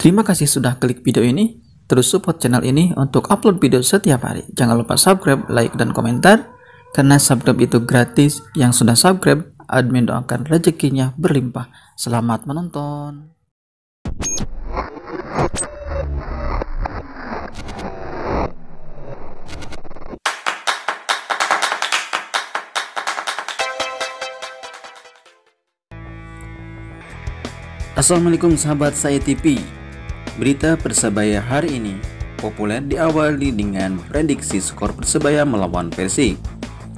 Terima kasih sudah klik video ini. Terus support channel ini untuk upload video setiap hari. Jangan lupa subscribe, like, dan komentar. Karena subscribe itu gratis. Yang sudah subscribe, admin doakan rezekinya berlimpah. Selamat menonton. Assalamualaikum sahabat saya TV Berita Persebaya hari ini populer diawali dengan prediksi skor Persebaya melawan Persik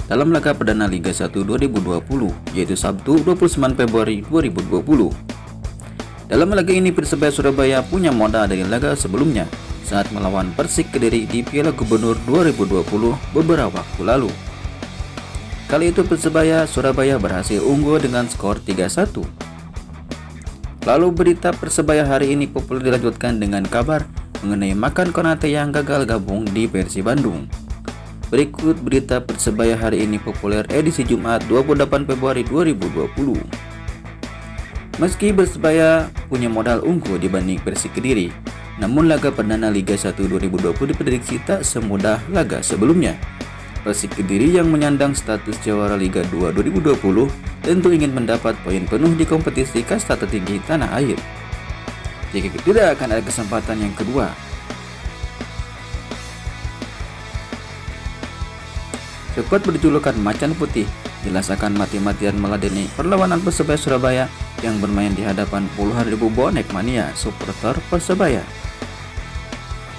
dalam laga perdana Liga 1 2020 yaitu Sabtu 29 Februari 2020. Dalam laga ini Persebaya Surabaya punya modal dari laga sebelumnya saat melawan Persik Kediri di Piala Gubernur 2020 beberapa waktu lalu. Kali itu Persebaya Surabaya berhasil unggul dengan skor 3-1 Lalu berita Persebaya hari ini populer dilanjutkan dengan kabar mengenai Makan Konate yang gagal gabung di versi Bandung. Berikut berita Persebaya hari ini populer edisi Jumat 28 Februari 2020. Meski Persebaya punya modal unggul dibanding Persik Kediri, namun laga perdana Liga 1 2020 diprediksi tak semudah laga sebelumnya. Persik Kediri yang menyandang status juara Liga 2 2020 tentu ingin mendapat poin penuh di kompetisi kasta tertinggi tanah air. Jika tidak akan ada kesempatan yang kedua. Cepat berjulukan macan putih, dilasakan mati-matian meladeni perlawanan Persebaya Surabaya yang bermain di hadapan puluhan ribu bonek mania supporter Persebaya.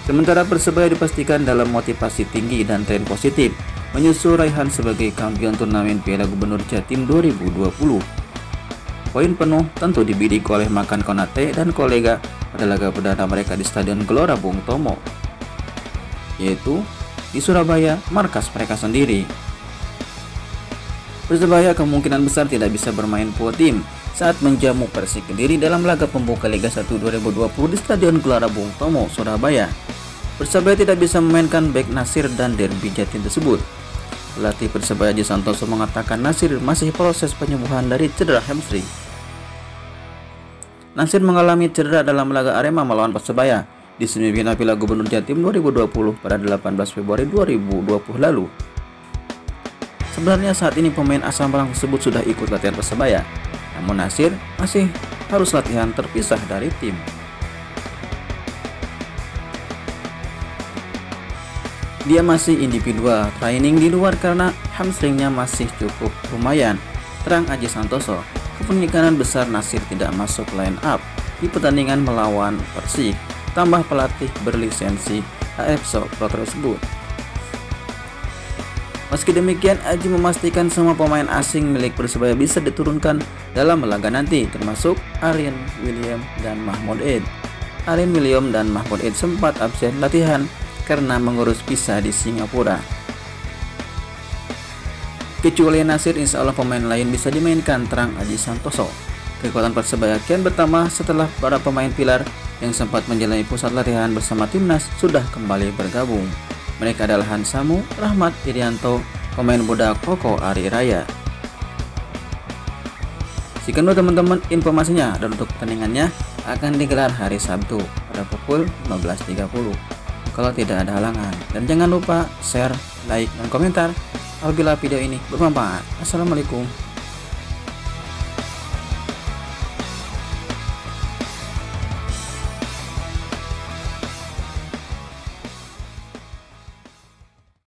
Sementara Persebaya dipastikan dalam motivasi tinggi dan tren positif menyusul raihan sebagai kampion turnamen Piala Gubernur Jatim 2020. Poin penuh tentu dibidik oleh Makan Konate dan kolega pada laga perdana mereka di Stadion Gelora Bung Tomo, yaitu di Surabaya, markas mereka sendiri. Persebaya kemungkinan besar tidak bisa bermain full tim saat menjamu Persik Kediri dalam laga pembuka Liga 1 2020 di Stadion Gelora Bung Tomo, Surabaya. Persebaya tidak bisa memainkan back Nasir dan Derby Jatim tersebut Pelatih Persebaya Haji Santoso mengatakan Nasir masih proses penyembuhan dari cedera hamstring. Nasir mengalami cedera dalam laga Arema melawan Persebaya di semifinal Piala Gubernur Jatim 2020 pada 18 Februari 2020 lalu. Sebenarnya saat ini pemain asal Malang tersebut sudah ikut latihan Persebaya, namun Nasir masih harus latihan terpisah dari tim. Dia masih individual training di luar karena hamstringnya masih cukup lumayan. Terang Aji Santoso, kepemilikan besar Nasir tidak masuk line up di pertandingan melawan Persik, tambah pelatih berlisensi AFSO Pro tersebut. Meski demikian, Aji memastikan semua pemain asing milik Persebaya bisa diturunkan dalam laga nanti, termasuk Aryan William dan Mahmud Eid. Aryan William dan Mahmud Eid sempat absen latihan karena mengurus visa di Singapura. Kecuali Nasir, insya Allah pemain lain bisa dimainkan terang Aji Santoso. Kekuatan Persebaya kian bertambah setelah para pemain pilar yang sempat menjalani pusat latihan bersama timnas sudah kembali bergabung. Mereka adalah Hansamu, Rahmat Irianto, pemain muda Koko Ari Raya. Sekian dulu teman-teman informasinya dan untuk pertandingannya akan digelar hari Sabtu pada pukul 15.30 kalau tidak ada halangan. Dan jangan lupa share, like, dan komentar apabila video ini bermanfaat. Assalamualaikum